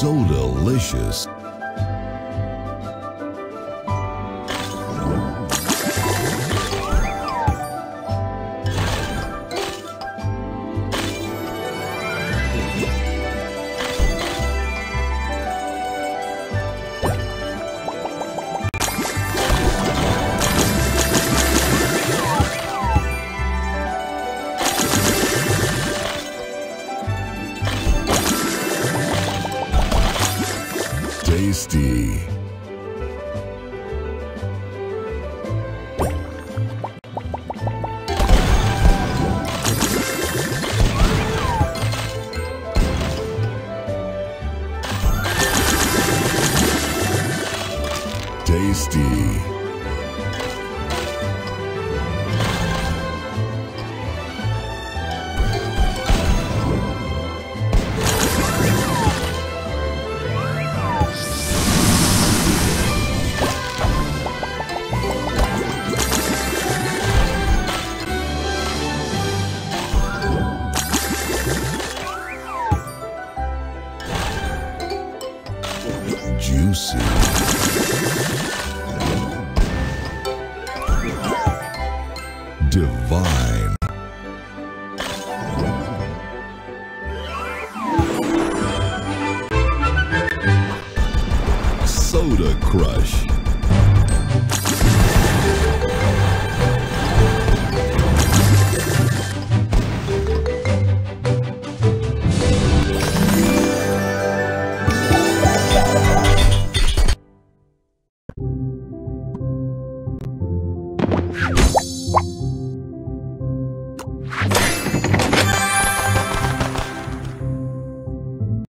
so delicious. Tasty. Tasty. Divine. Soda Crush.